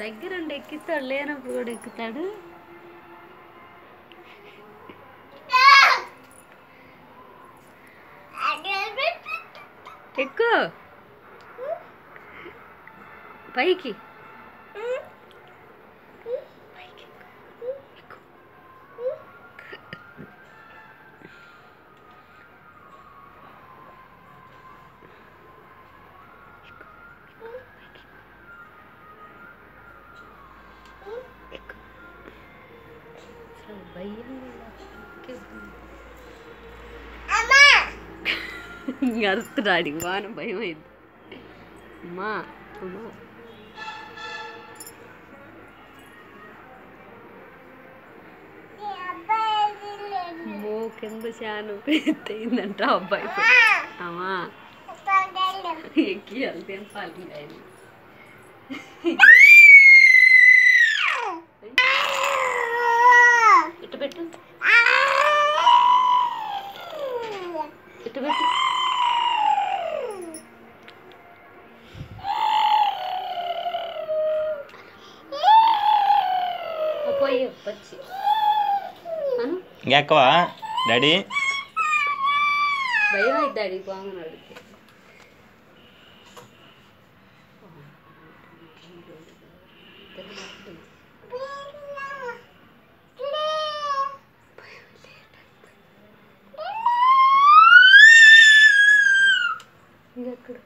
దగ్గరుండి ఎక్కిస్తాడు లేనప్పుడు కూడా ఎక్కుతాడు. ఎక్కు. పైకి. భయం అరుస్తున్నాడు. వాన భయం అయింది అమ్మా అమ్మా అమ్మో కింద శాను పెద్దయిందంట అబ్బాయి అమ్మా ఎక్కి వెళ్తే పాలి itu itu apa ya ya kok ah. Daddy bye bye daddy buang लकड़